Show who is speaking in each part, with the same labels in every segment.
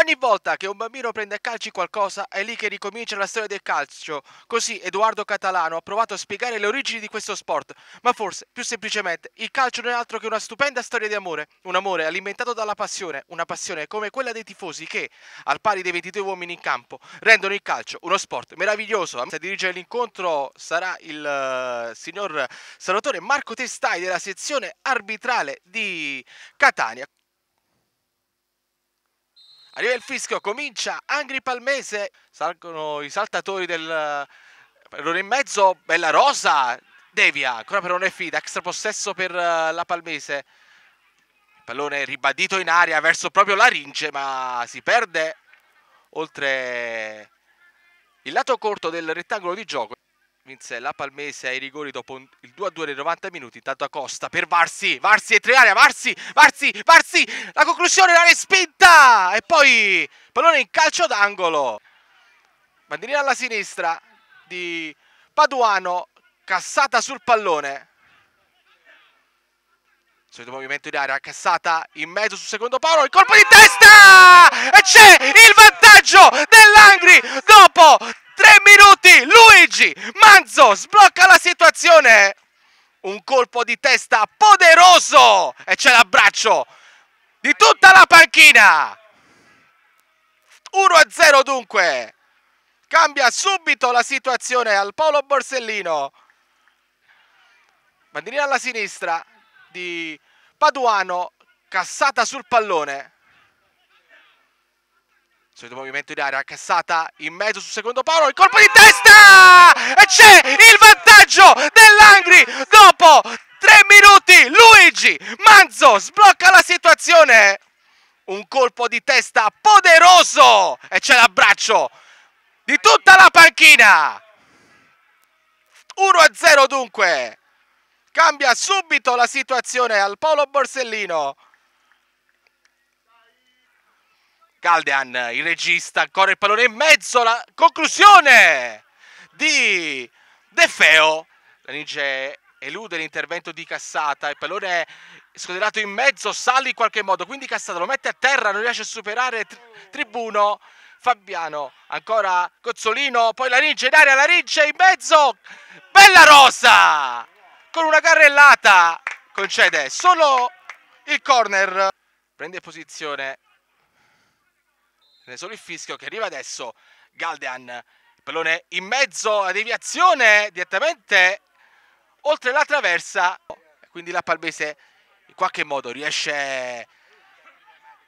Speaker 1: Ogni volta che un bambino prende a calci qualcosa è lì che ricomincia la storia del calcio. Così Edoardo Catalano ha provato a spiegare le origini di questo sport, ma forse, più semplicemente, il calcio non è altro che una stupenda storia di amore. Un amore alimentato dalla passione, una passione come quella dei tifosi che, al pari dei 22 uomini in campo, rendono il calcio uno sport meraviglioso. A dirigere l'incontro sarà il uh, signor Salvatore Marco Testai della sezione arbitrale di Catania. Arriva il fischio, comincia Angri Palmese, salgono i saltatori del pallone in mezzo, bella rosa, devia, ancora per FI, extra possesso per uh, la Palmese. Il pallone ribadito in aria verso proprio la ringe, ma si perde oltre il lato corto del rettangolo di gioco vinse la Palmese ai rigori dopo il 2-2 nei 90 minuti. Intanto Acosta per Varsi, Varsi e tre area, Varsi, Varsi, Varsi, la conclusione, la respinta e poi pallone in calcio d'angolo. Bandierina alla sinistra di Paduano, cassata sul pallone. Solito movimento in area, cassata in mezzo sul secondo palo, il colpo di testa! E c'è il vantaggio dell'Angri dopo Tre minuti, Luigi Manzo sblocca la situazione. Un colpo di testa poderoso e c'è l'abbraccio di tutta la panchina. 1-0 dunque. Cambia subito la situazione al Paolo Borsellino. Bandierina alla sinistra di Paduano, cassata sul pallone. Solito movimento in area, cassata in mezzo sul secondo palo, il colpo di testa! E c'è il vantaggio dell'Angri dopo tre minuti. Luigi Manzo sblocca la situazione. Un colpo di testa poderoso e c'è l'abbraccio di tutta la panchina. 1-0 dunque. Cambia subito la situazione al Paolo Borsellino. Caldean, il regista, ancora il pallone in mezzo, la conclusione di De Feo. La Ninja elude l'intervento di Cassata, il pallone è scoderato in mezzo, sale in qualche modo, quindi Cassata lo mette a terra, non riesce a superare tri Tribuno. Fabiano, ancora Cozzolino, poi la Ninja in aria, la Ninja in mezzo, bella rosa! Con una carrellata concede solo il corner, prende posizione solo il fischio che arriva adesso Galdean pallone in mezzo a deviazione direttamente oltre la traversa. Quindi la Palmese in qualche modo riesce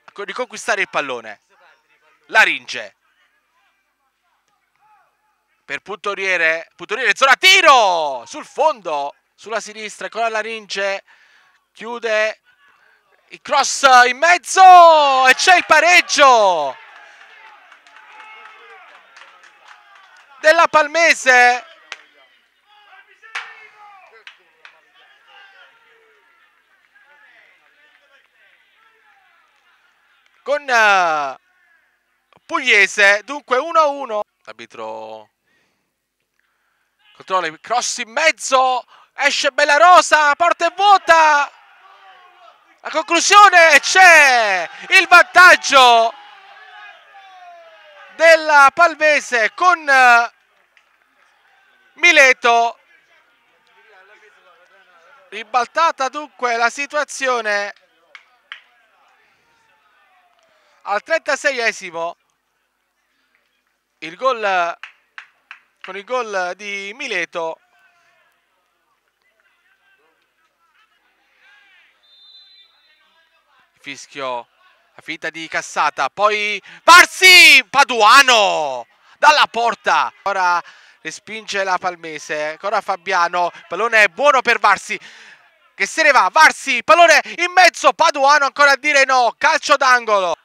Speaker 1: a riconquistare il pallone. La ringe. Per Puntoriere Puntoriere zona tiro! Sul fondo sulla sinistra con la laringe chiude il cross in mezzo e c'è il pareggio della Palmese. Con uh, Pugliese, dunque 1-1. Arbitro controlla il cross in mezzo, esce Bella Rosa, porta è vuota. La conclusione c'è il vantaggio della Palmese con eh, Mileto. Ribaltata dunque la situazione. Al 36esimo il gol con il gol di Mileto. Fischio la finta di Cassata, poi Varsi, Paduano, dalla porta. Ora respinge la Palmese, ancora Fabiano, pallone buono per Varsi. Che se ne va, Varsi, pallone in mezzo, Paduano ancora a dire no, calcio d'angolo.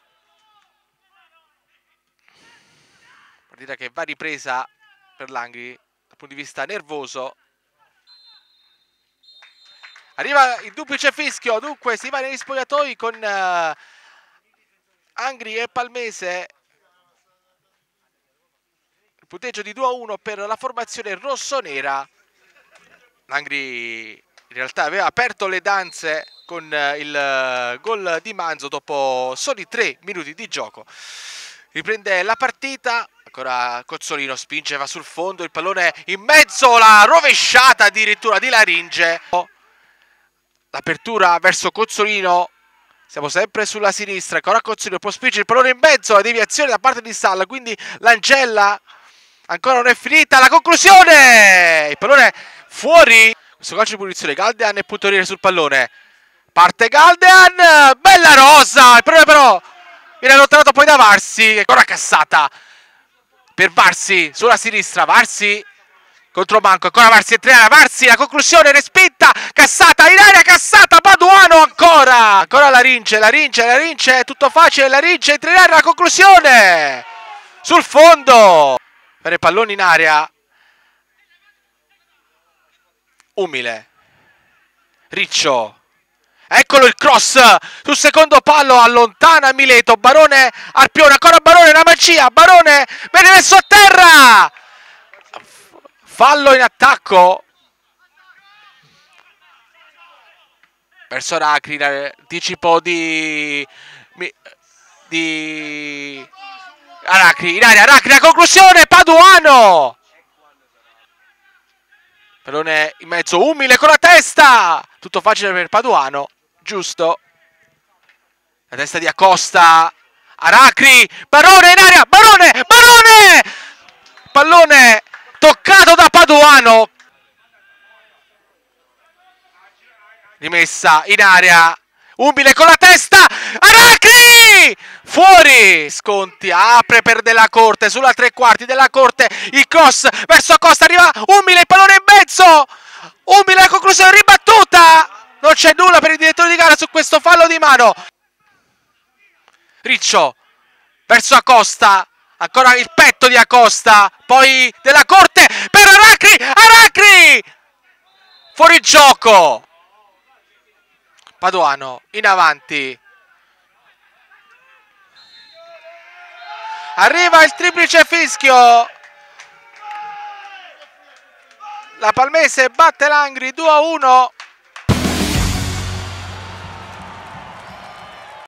Speaker 1: Partita che va ripresa per Langri dal punto di vista nervoso. Arriva il duplice fischio, dunque si va negli spogliatoi con... Uh, Angri e Palmese il punteggio di 2 a 1 per la formazione rossonera Angri in realtà aveva aperto le danze con il gol di Manzo dopo soli 3 minuti di gioco riprende la partita. Ancora Cozzolino spinge, va sul fondo, il pallone in mezzo, la rovesciata addirittura di Laringe. L'apertura verso Cozzolino, siamo sempre sulla sinistra, ancora Cozzolino può spingere il pallone in mezzo, la deviazione da parte di Salla, quindi l'Angella ancora non è finita, la conclusione! Il pallone fuori, questo calcio di punizione, Galdean e puntoriere sul pallone. Parte Galdean, bella rosa, il pallone però viene allontanato poi da Varsi, ancora cassata. Per Varsi sulla sinistra, Varsi contro Manco, ancora Varsi entra Varsi, la conclusione respinta, cassata in aria, cassata, Paduano ancora, ancora la rince, la rince, la rince, tutto facile, la rince, aria, la conclusione, sul fondo, il pallone in aria, umile, Riccio, Eccolo il cross sul secondo pallo, allontana Mileto, Barone Arpione, ancora Barone, la magia, Barone viene messo a terra! Fallo in attacco. Verso Racri, anticipo di... di... Aracri, in aria, Aracri, la conclusione, Paduano! Pallone in mezzo, umile con la testa! Tutto facile per Paduano giusto. La testa di Acosta. Aracri. Barone in aria. Barone. Barone. Pallone toccato da Paduano. Rimessa in aria. Umile con la testa. Aracri. Sconti. Apre per della corte. Sulla tre quarti della corte. Il cross verso Acosta. Arriva Umile. Il pallone in mezzo. Umile la conclusione ribattuta. Non c'è nulla per il direttore di gara su questo fallo di mano. Riccio verso Acosta. Ancora il petto di Acosta. Poi della corte per Aracri. Aracri! Fuori gioco. Paduano in avanti. Arriva il triplice fischio. La Palmese batte l'Angri 2 a 1.